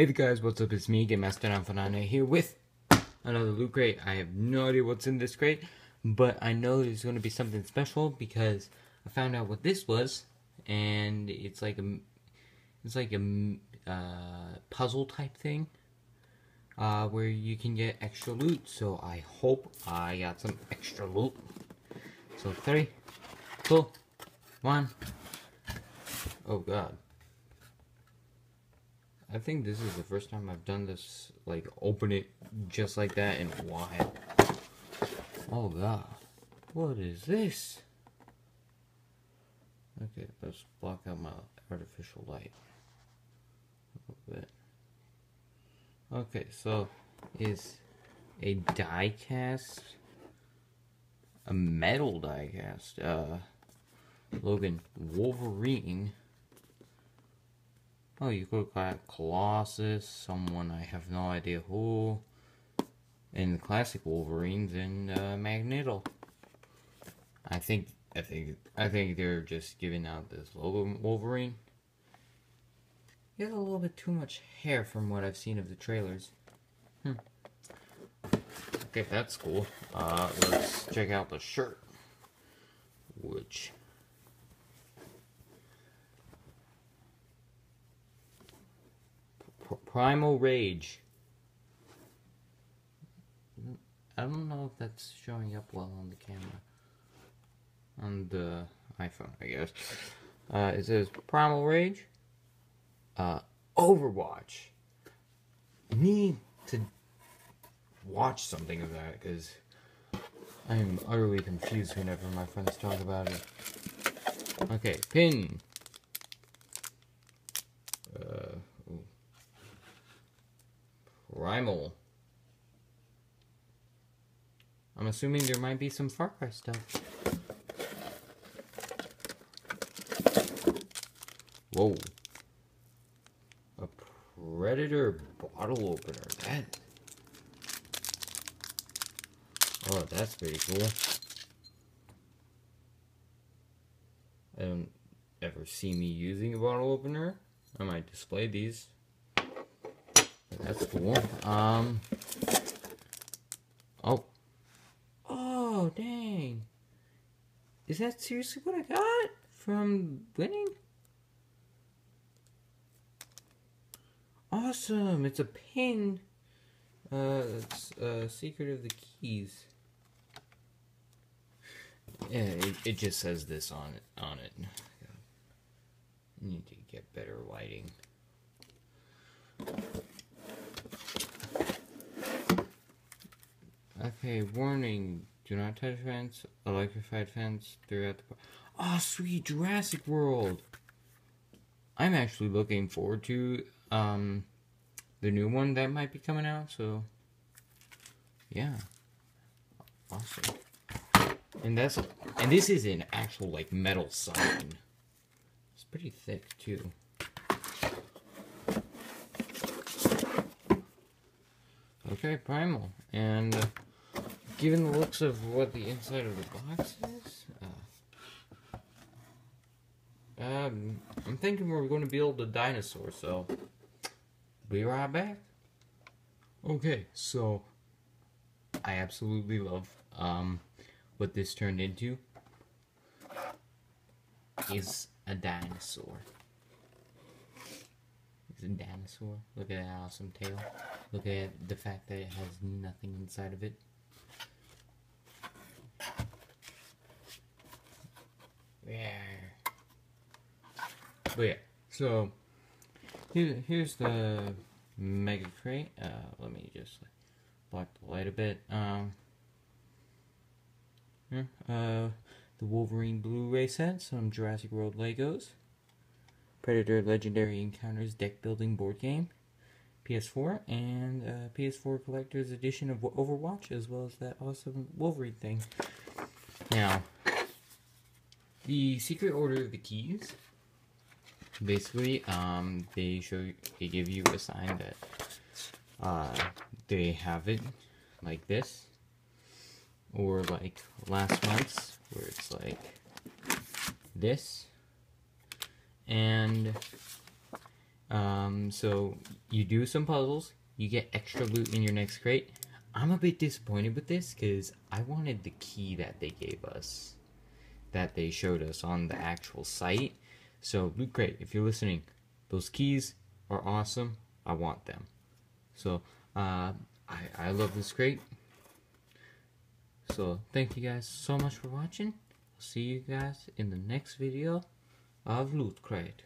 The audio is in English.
Hey guys, what's up? It's me, Game Master Fanane here with another loot crate. I have no idea what's in this crate, but I know there's going to be something special because I found out what this was, and it's like a, it's like a uh, puzzle type thing, uh, where you can get extra loot. So I hope I got some extra loot. So three, two, one. Oh god. I think this is the first time I've done this, like, open it just like that in a while. Oh god. What is this? Okay, let's block out my artificial light. A little bit. Okay, so is a die cast a metal die cast, uh Logan Wolverine Oh, you could got Colossus, someone I have no idea who, and the classic Wolverines and uh, Magneto. I think I think I think they're just giving out this Logan Wolverine. He has a little bit too much hair from what I've seen of the trailers. Hmm. Okay, that's cool. Uh, let's check out the shirt, which Primal Rage. I don't know if that's showing up well on the camera. On the iPhone, I guess. Uh, it says Primal Rage. Uh, Overwatch. need to watch something of that because I am utterly confused whenever my friends talk about it. Okay, pin. Primal. I'm assuming there might be some Far Cry stuff. Whoa. A Predator bottle opener. That. Oh, that's pretty cool. I don't ever see me using a bottle opener. I might display these that's cool. Um. Oh. Oh, dang. Is that seriously what I got from winning? Awesome. It's a pin. Uh, it's uh, Secret of the Keys. Yeah, it, it just says this on it. On it. need to get better lighting. Okay, warning. Do not touch fence, electrified fence throughout the... park. Oh, sweet, Jurassic World! I'm actually looking forward to, um, the new one that might be coming out, so... Yeah. Awesome. And that's... And this is an actual, like, metal sign. It's pretty thick, too. Okay, Primal. And... Uh, given the looks of what the inside of the box is, uh, um, I'm thinking we're going to build a dinosaur, so be right back. Okay, so I absolutely love um, what this turned into. Is a dinosaur. It's a dinosaur. Look at that awesome tail. Look at the fact that it has nothing inside of it. But yeah, so here, here's the Mega Crate. Uh, let me just block the light a bit. Um, here, uh, the Wolverine Blu-ray set, some Jurassic World Legos, Predator Legendary Encounters deck building board game, PS4, and uh, PS4 Collector's Edition of Overwatch, as well as that awesome Wolverine thing. Now, the Secret Order of the Keys basically, um, they show they give you a sign that uh, they have it like this, or like last month's where it's like this, and Um, so you do some puzzles, you get extra loot in your next crate. I'm a bit disappointed with this because I wanted the key that they gave us, that they showed us on the actual site. So loot crate, if you're listening, those keys are awesome. I want them. So uh, I I love this crate. So thank you guys so much for watching. See you guys in the next video of Loot Crate.